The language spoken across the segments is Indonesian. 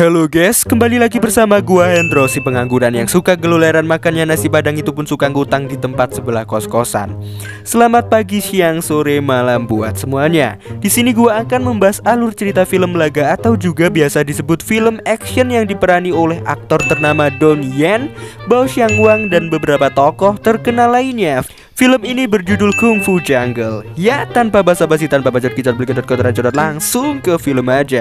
Halo guys, kembali lagi bersama gua Hendro si pengangguran yang suka geluleran makannya nasi padang itu pun suka ngutang di tempat sebelah kos-kosan. Selamat pagi, siang, sore, malam buat semuanya. Di sini gua akan membahas alur cerita film laga atau juga biasa disebut film action yang diperani oleh aktor ternama Don Yen, Bao Xiangwang dan beberapa tokoh terkenal lainnya. Film ini berjudul Kung Fu Jungle. Ya, tanpa basa-basi, tanpa bacot kicot codot langsung ke film aja.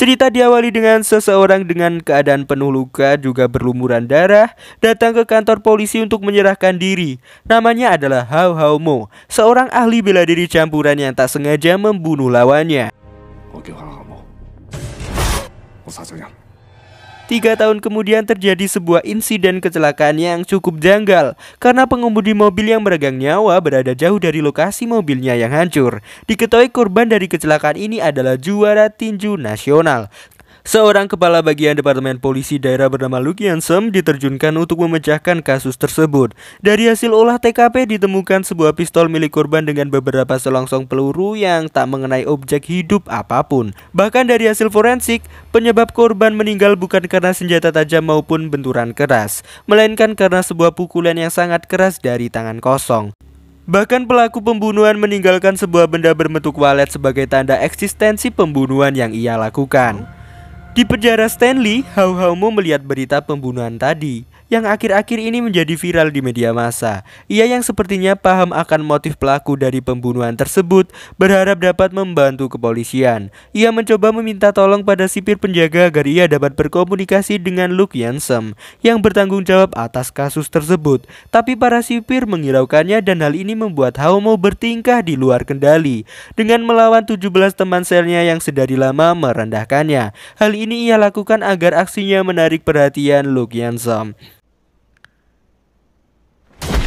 Cerita diawali dengan seseorang dengan keadaan penuh luka juga berlumuran darah datang ke kantor polisi untuk menyerahkan diri. Namanya adalah Hao Hao Mo, seorang ahli bela diri campuran yang tak sengaja membunuh lawannya. Tiga tahun kemudian terjadi sebuah insiden kecelakaan yang cukup janggal karena pengemudi mobil yang meregang nyawa berada jauh dari lokasi mobilnya yang hancur. Diketahui korban dari kecelakaan ini adalah juara tinju nasional. Seorang kepala bagian Departemen Polisi daerah bernama Luke Yansem diterjunkan untuk memecahkan kasus tersebut. Dari hasil olah TKP ditemukan sebuah pistol milik korban dengan beberapa selongsong peluru yang tak mengenai objek hidup apa pun. Bahkan dari hasil forensik, penyebab korban meninggal bukan karena senjata tajam maupun benturan keras, melainkan karena sebuah pukulan yang sangat keras dari tangan kosong. Bahkan pelaku pembunuhan meninggalkan sebuah benda berbentuk walet sebagai tanda eksistensi pembunuhan yang ia lakukan. Di penjara Stanley, Mo melihat berita pembunuhan tadi yang akhir-akhir ini menjadi viral di media massa. Ia yang sepertinya paham akan motif pelaku dari pembunuhan tersebut berharap dapat membantu kepolisian. Ia mencoba meminta tolong pada sipir penjaga agar ia dapat berkomunikasi dengan Luke Yansem yang bertanggung jawab atas kasus tersebut. Tapi para sipir menghiraukannya dan hal ini membuat Haumo bertingkah di luar kendali dengan melawan 17 teman selnya yang sedari lama merendahkannya. Hal ini ia lakukan agar aksinya menarik perhatian Luke Yansem.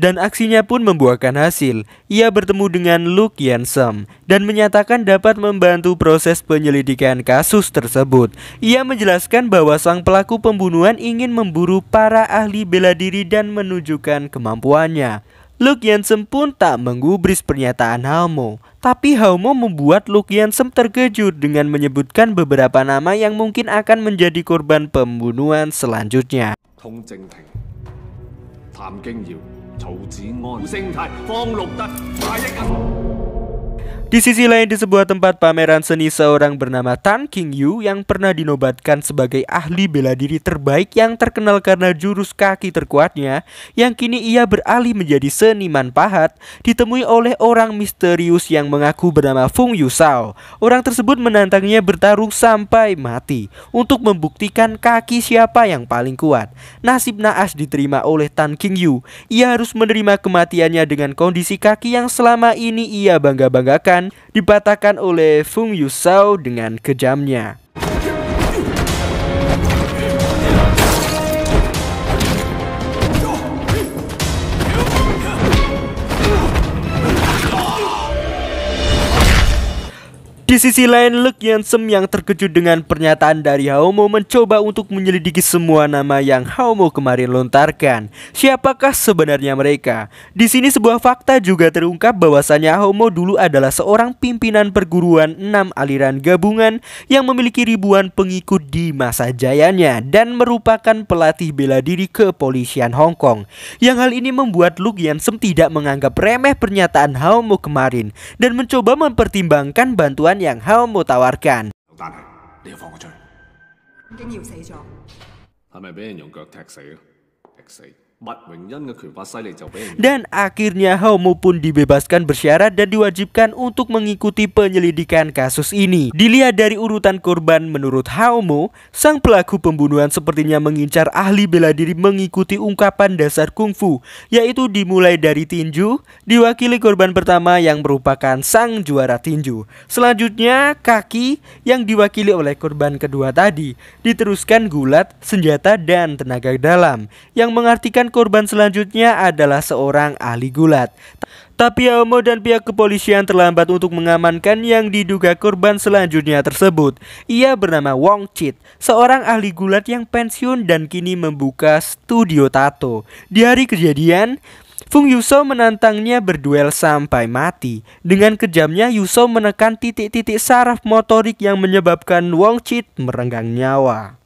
dan aksinya pun membuahkan hasil. Ia bertemu dengan Luke Yansem dan menyatakan dapat membantu proses penyelidikan kasus tersebut. Ia menjelaskan bahwa sang pelaku pembunuhan ingin memburu para ahli bela diri dan menunjukkan kemampuannya. Luke Yansem pun tak menggubris pernyataan Haumo, tapi Haumo membuat Luke Yansem terkejut dengan menyebutkan beberapa nama yang mungkin akan menjadi korban pembunuhan selanjutnya. 曹子安、胡生泰、方六德，下一个。Di sisi lain di sebuah tempat pameran seni seorang bernama Tan King Yu yang pernah dinobatkan sebagai ahli bela diri terbaik yang terkenal karena jurus kaki terkuatnya yang kini ia beralih menjadi seniman pahat ditemui oleh orang misterius yang mengaku bernama Fung Yusao. Orang tersebut menantangnya bertarung sampai mati untuk membuktikan kaki siapa yang paling kuat. Nasib naas diterima oleh Tan King Yu. Ia harus menerima kematiannya dengan kondisi kaki yang selama ini ia bangga-banggakan dipatahkan oleh Fung Yusao dengan kejamnya. Di sisi lain, Luke Yansem yang terkejut dengan pernyataan dari Haomo mencoba untuk menyelidiki semua nama yang Haomo kemarin lontarkan. Siapakah sebenarnya mereka? Di sini sebuah fakta juga terungkap bahwasanya Haomo dulu adalah seorang pimpinan perguruan enam aliran gabungan yang memiliki ribuan pengikut di masa jayanya dan merupakan pelatih bela diri kepolisian Hong Kong. Yang hal ini membuat Luke Yansem tidak menganggap remeh pernyataan Haomo kemarin dan mencoba mempertimbangkan bantuan yang mau tawarkan. Dan akhirnya Haumu pun dibebaskan bersyarat dan diwajibkan untuk mengikuti penyelidikan kasus ini. Dilihat dari urutan korban menurut Haumu, sang pelaku pembunuhan sepertinya mengincar ahli bela diri mengikuti ungkapan dasar kungfu, yaitu dimulai dari tinju, diwakili korban pertama yang merupakan sang juara tinju. Selanjutnya kaki yang diwakili oleh korban kedua tadi, diteruskan gulat, senjata, dan tenaga dalam, yang mengartikan korban selanjutnya adalah seorang ahli gulat. Tapi Aomo dan pihak kepolisian terlambat untuk mengamankan yang diduga korban selanjutnya tersebut. Ia bernama Wong Chit, seorang ahli gulat yang pensiun dan kini membuka studio tato. Di hari kejadian, Fung Yuso menantangnya berduel sampai mati. Dengan kejamnya, Yuso menekan titik-titik saraf motorik yang menyebabkan Wong Chit merenggang nyawa.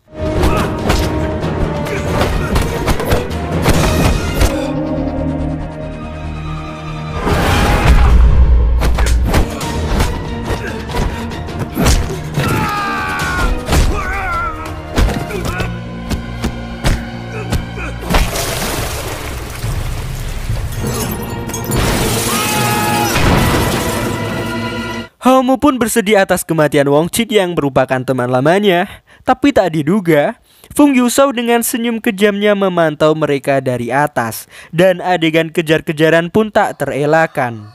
Pun bersedih atas kematian Wong Chit yang merupakan teman lamanya. Tapi tak diduga, Fung Yusou dengan senyum kejamnya memantau mereka dari atas. Dan adegan kejar-kejaran pun tak terelakkan.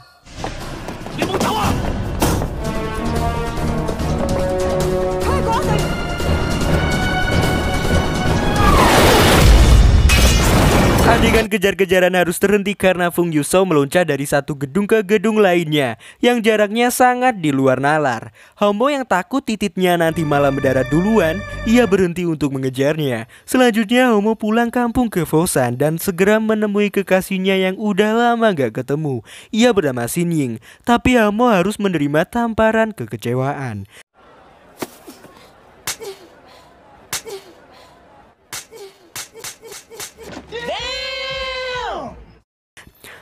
Adegan kejar-kejaran harus terhenti karena Fung Yuso meloncat dari satu gedung ke gedung lainnya yang jaraknya sangat di luar nalar. Homo yang takut tititnya nanti malah mendarat duluan, ia berhenti untuk mengejarnya. Selanjutnya Homo pulang kampung ke Fosan dan segera menemui kekasihnya yang udah lama gak ketemu. Ia bernama Xin Ying, tapi Homo harus menerima tamparan kekecewaan.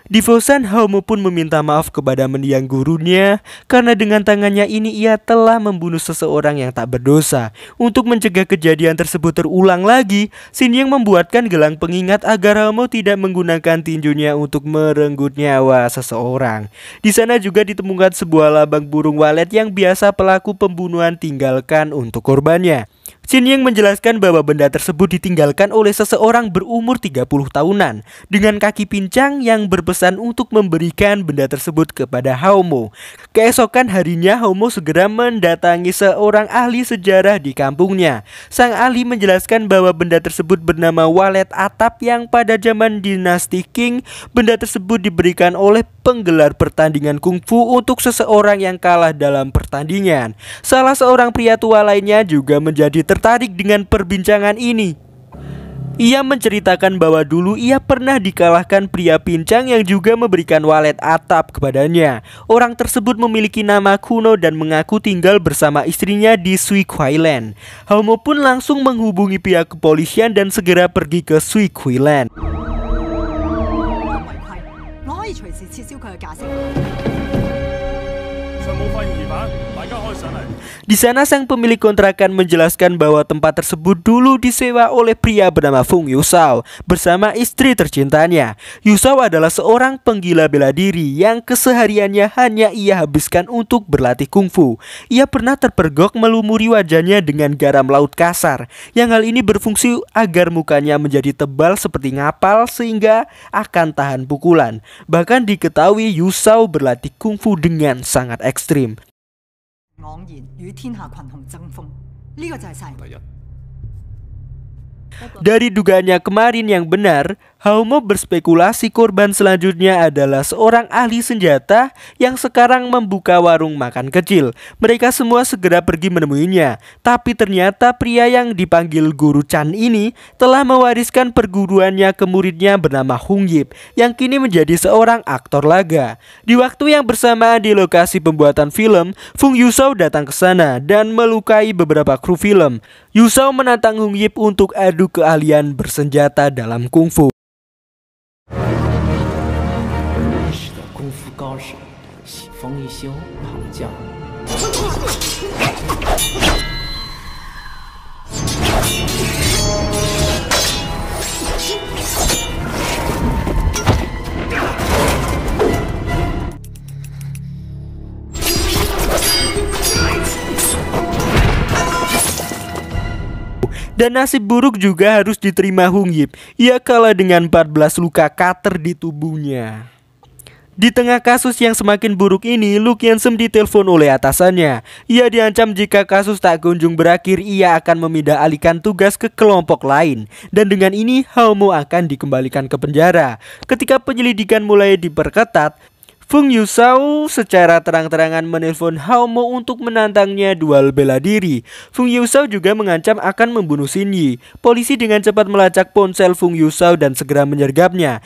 Di Fosan, Homo pun meminta maaf kepada mendiang gurunya karena dengan tangannya ini ia telah membunuh seseorang yang tak berdosa. Untuk mencegah kejadian tersebut terulang lagi, Xin Yang membuatkan gelang pengingat agar Homo tidak menggunakan tinjunya untuk merenggut nyawa seseorang. Di sana juga ditemukan sebuah labang burung walet yang biasa pelaku pembunuhan tinggalkan untuk korbannya. Xin Yang menjelaskan bahwa benda tersebut ditinggalkan oleh seseorang berumur 30 tahunan dengan kaki pincang yang berpesan untuk memberikan benda tersebut kepada Haumo. Keesokan harinya Haumo segera mendatangi seorang ahli sejarah di kampungnya. Sang ahli menjelaskan bahwa benda tersebut bernama walet atap yang pada zaman dinasti Qing benda tersebut diberikan oleh penggelar pertandingan kungfu untuk seseorang yang kalah dalam pertandingan. Salah seorang pria tua lainnya juga menjadi ter tertarik dengan perbincangan ini. Ia menceritakan bahwa dulu ia pernah dikalahkan pria pincang yang juga memberikan walet atap kepadanya. Orang tersebut memiliki nama kuno dan mengaku tinggal bersama istrinya di Sui Kuailan. Homo pun langsung menghubungi pihak kepolisian dan segera pergi ke Sui Kuailan. Di sana sang pemilik kontrakan menjelaskan bahwa tempat tersebut dulu disewa oleh pria bernama Fung Yusao bersama istri tercintanya. Yusao adalah seorang penggila bela diri yang kesehariannya hanya ia habiskan untuk berlatih kungfu. Ia pernah terpergok melumuri wajahnya dengan garam laut kasar, yang hal ini berfungsi agar mukanya menjadi tebal seperti ngapal sehingga akan tahan pukulan. Bahkan diketahui Yusao berlatih kungfu dengan sangat ekstrim. 昂然与天下群雄争锋，呢、个就系晒。第一。Dari dugaannya kemarin yang benar, Haumo berspekulasi korban selanjutnya adalah seorang ahli senjata yang sekarang membuka warung makan kecil. Mereka semua segera pergi menemuinya, tapi ternyata pria yang dipanggil Guru Chan ini telah mewariskan perguruannya ke muridnya bernama Hung Yip yang kini menjadi seorang aktor laga. Di waktu yang bersamaan di lokasi pembuatan film, Fung Yusou datang ke sana dan melukai beberapa kru film. Yusou menantang Hung Yip untuk adu keahlian bersenjata dalam kungfu. 风一休，好将。Dan nasib buruk juga harus diterima Hung Yip. Ia kalah dengan 14 luka kater di tubuhnya. Di tengah kasus yang semakin buruk ini, Luke Yansem ditelepon oleh atasannya. Ia diancam jika kasus tak kunjung berakhir, ia akan memindah alihkan tugas ke kelompok lain. Dan dengan ini, Haumo akan dikembalikan ke penjara. Ketika penyelidikan mulai diperketat, Fung Yusao secara terang-terangan menelpon Haomo untuk menantangnya duel bela diri. Fung Yusao juga mengancam akan membunuh Xin Yi. Polisi dengan cepat melacak ponsel Fung Yusao dan segera menyergapnya.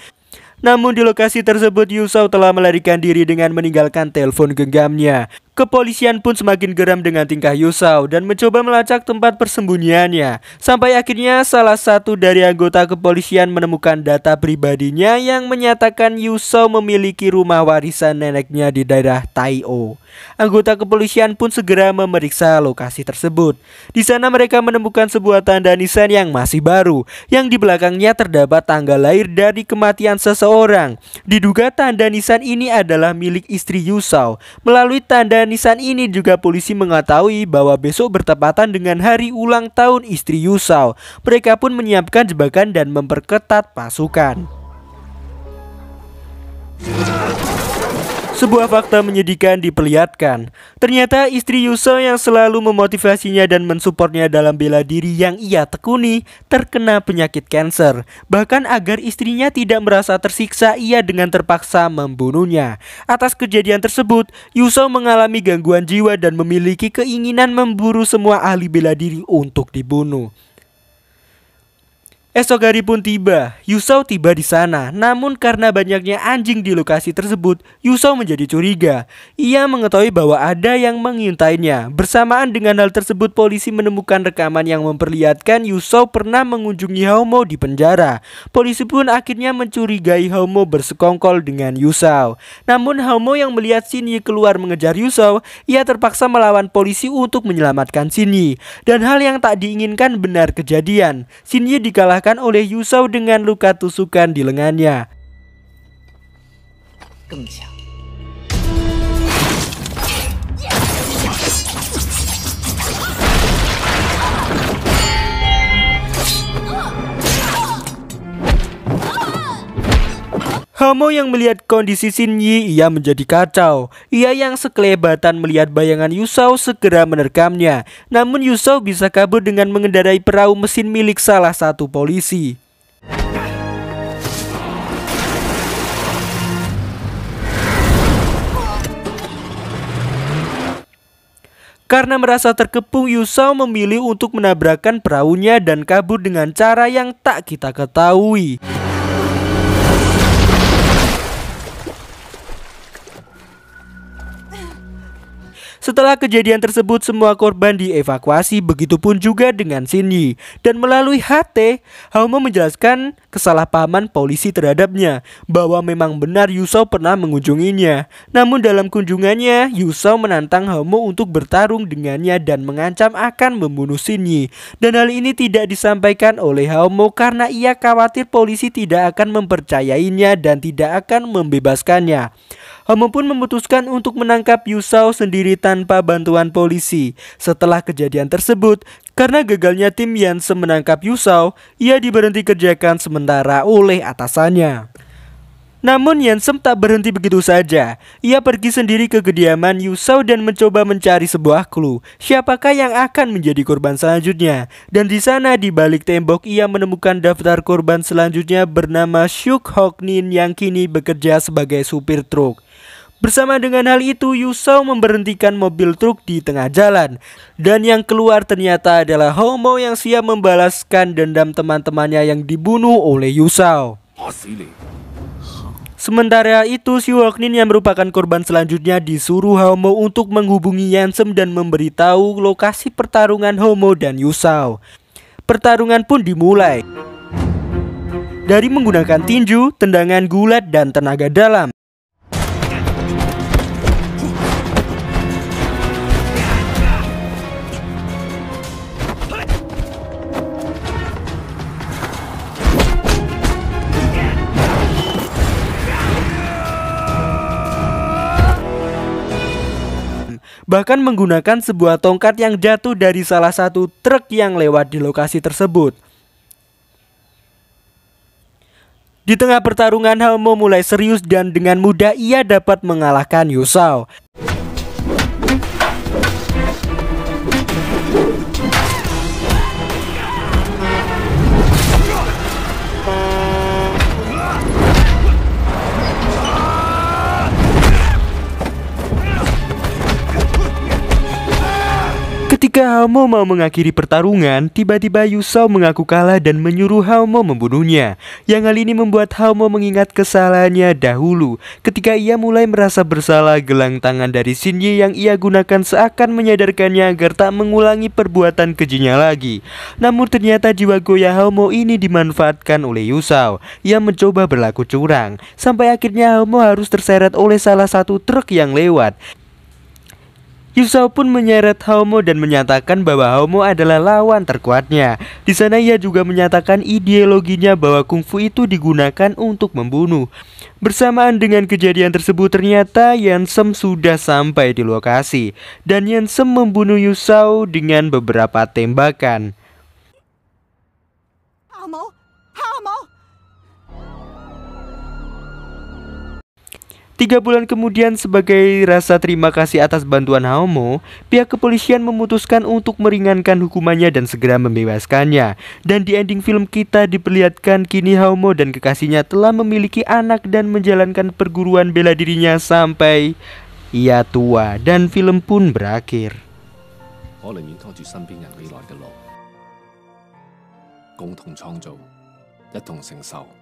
Namun di lokasi tersebut Yusao telah melarikan diri dengan meninggalkan telepon genggamnya. Kepolisian pun semakin geram dengan tingkah Yusau dan mencoba melacak tempat persembunyiannya. Sampai akhirnya salah satu dari anggota kepolisian menemukan data pribadinya yang menyatakan Yusau memiliki rumah warisan neneknya di daerah Taio. Anggota kepolisian pun segera memeriksa lokasi tersebut. Di sana mereka menemukan sebuah tanda nisan yang masih baru, yang di belakangnya terdapat tanggal lahir dari kematian seseorang. Diduga tanda nisan ini adalah milik istri Yusau. Melalui tanda nisan ini juga polisi mengetahui bahwa besok bertepatan dengan hari ulang tahun istri Yusau. Mereka pun menyiapkan jebakan dan memperketat pasukan. Sebuah fakta menyedihkan diperlihatkan. Ternyata istri Yuso yang selalu memotivasinya dan mensupportnya dalam bela diri yang ia tekuni terkena penyakit kanker. Bahkan agar istrinya tidak merasa tersiksa, ia dengan terpaksa membunuhnya. Atas kejadian tersebut, Yuso mengalami gangguan jiwa dan memiliki keinginan memburu semua ahli bela diri untuk dibunuh. Esok hari pun tiba, Yusau tiba di sana. Namun karena banyaknya anjing di lokasi tersebut, Yusau menjadi curiga. Ia mengetahui bahwa ada yang mengintainya. Bersamaan dengan hal tersebut, polisi menemukan rekaman yang memperlihatkan Yusau pernah mengunjungi Homo di penjara. Polisi pun akhirnya mencurigai Homo bersekongkol dengan Yusau. Namun Homo yang melihat Shinyi keluar mengejar Yusau, ia terpaksa melawan polisi untuk menyelamatkan Shinyi. Dan hal yang tak diinginkan benar kejadian. Shinyi dikalahkan dikalahkan oleh Yusau dengan luka tusukan di lengannya. Homo yang melihat kondisi Yi, ia menjadi kacau. Ia yang sekelebatan melihat bayangan Yusau segera menerkamnya. Namun Yusau bisa kabur dengan mengendarai perahu mesin milik salah satu polisi. Karena merasa terkepung, Yusau memilih untuk menabrakkan perahunya dan kabur dengan cara yang tak kita ketahui. Setelah kejadian tersebut semua korban dievakuasi begitupun juga dengan Shinji dan melalui HT Haumo menjelaskan kesalahpahaman polisi terhadapnya bahwa memang benar Yusou pernah mengunjunginya. Namun dalam kunjungannya Yusou menantang Haumo untuk bertarung dengannya dan mengancam akan membunuh Shinji. Dan hal ini tidak disampaikan oleh Haumo karena ia khawatir polisi tidak akan mempercayainya dan tidak akan membebaskannya. Homo pun memutuskan untuk menangkap Yusau sendiri tanpa bantuan polisi. Setelah kejadian tersebut, karena gagalnya tim Yansen menangkap Yusau, ia diberhenti kerjakan sementara oleh atasannya. Namun Yansem tak berhenti begitu saja. Ia pergi sendiri ke kediaman Yusau dan mencoba mencari sebuah clue. Siapakah yang akan menjadi korban selanjutnya? Dan di sana di balik tembok ia menemukan daftar korban selanjutnya bernama Shuk Hoknin yang kini bekerja sebagai supir truk. Bersama dengan hal itu, Yusau memberhentikan mobil truk di tengah jalan. Dan yang keluar ternyata adalah Homo yang siap membalaskan dendam teman-temannya yang dibunuh oleh Yusau. Sementara itu, si Hoknin yang merupakan korban selanjutnya disuruh Homo untuk menghubungi Yansem dan memberitahu lokasi pertarungan Homo dan Yusau. Pertarungan pun dimulai. Dari menggunakan tinju, tendangan gulat, dan tenaga dalam. Bahkan menggunakan sebuah tongkat yang jatuh dari salah satu truk yang lewat di lokasi tersebut. Di tengah pertarungan Helmo mulai serius dan dengan mudah ia dapat mengalahkan Yusau. Ketika Haumo mau mengakhiri pertarungan, tiba-tiba Yusao mengaku kalah dan menyuruh Haumo membunuhnya. Yang hal ini membuat Haumo mengingat kesalahannya dahulu. Ketika ia mulai merasa bersalah, gelang tangan dari Shinji yang ia gunakan seakan menyadarkannya agar tak mengulangi perbuatan kejinya lagi. Namun ternyata jiwa goyah Haumo ini dimanfaatkan oleh Yusao. Ia mencoba berlaku curang, sampai akhirnya Haumo harus terseret oleh salah satu truk yang lewat. Yusao pun menyeret Haumo dan menyatakan bahwa Haumo adalah lawan terkuatnya. Di sana ia juga menyatakan ideologinya bahwa kungfu itu digunakan untuk membunuh. Bersamaan dengan kejadian tersebut ternyata Yansem sudah sampai di lokasi dan Yansem membunuh Yusao dengan beberapa tembakan. Haumo, Haumo, Tiga bulan kemudian sebagai rasa terima kasih atas bantuan Haomo, pihak kepolisian memutuskan untuk meringankan hukumannya dan segera membebaskannya. Dan di ending film kita diperlihatkan kini Haomo dan kekasihnya telah memiliki anak dan menjalankan perguruan bela dirinya sampai ia tua dan film pun berakhir. 我